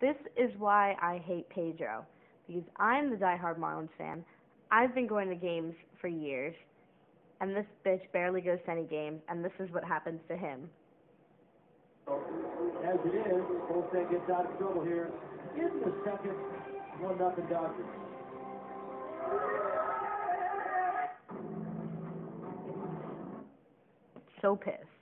This is why I hate Pedro. Because I'm the diehard Marlins fan. I've been going to games for years. And this bitch barely goes to any games, and this is what happens to him. As it is, Olsen gets out of trouble here in the second. One nothing Dodgers. So pissed.